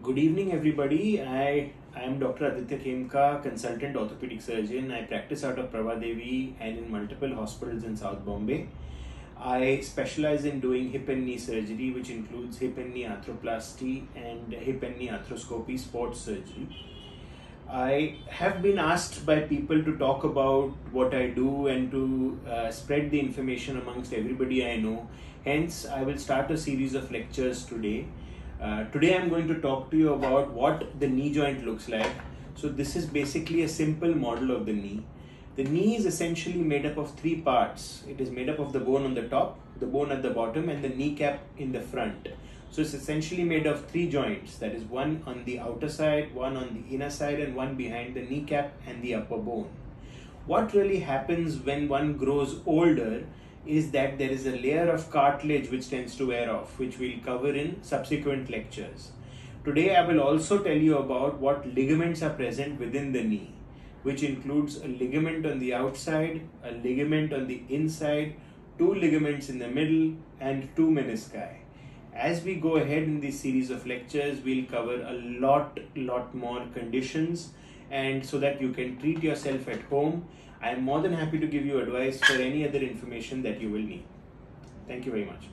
Good evening, everybody. I I am Dr. Aditya Khemka, consultant orthopedic surgeon. I practice out of Prabhadevi and in multiple hospitals in South Bombay. I specialize in doing hip and knee surgery, which includes hip and knee arthroplasty and hip and knee arthroscopy, sports surgery. I have been asked by people to talk about what I do and to uh, spread the information amongst everybody I know. Hence, I will start a series of lectures today. Uh, today, I'm going to talk to you about what the knee joint looks like. So, this is basically a simple model of the knee. The knee is essentially made up of three parts. It is made up of the bone on the top, the bone at the bottom, and the kneecap in the front. So it's essentially made of three joints. That is one on the outer side, one on the inner side, and one behind the kneecap and the upper bone. What really happens when one grows older is that there is a layer of cartilage which tends to wear off, which we'll cover in subsequent lectures. Today, I will also tell you about what ligaments are present within the knee, which includes a ligament on the outside, a ligament on the inside, two ligaments in the middle, and two menisci. As we go ahead in this series of lectures, we'll cover a lot, lot more conditions, and so that you can treat yourself at home I am more than happy to give you advice for any other information that you will need. Thank you very much.